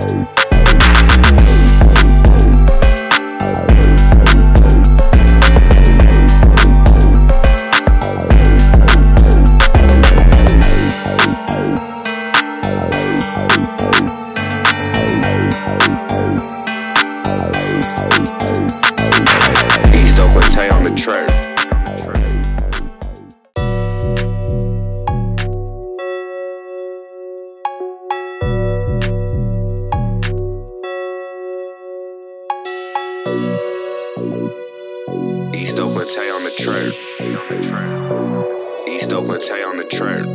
East track. East Oakland Tay on the track.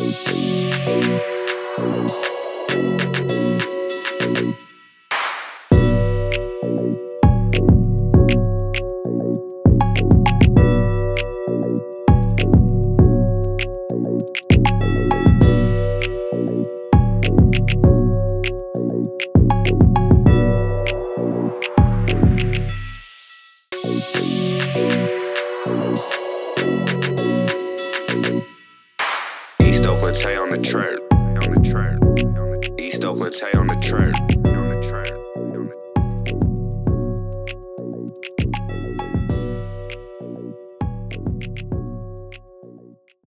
East Oakland on the. East Oakland Tay on the track.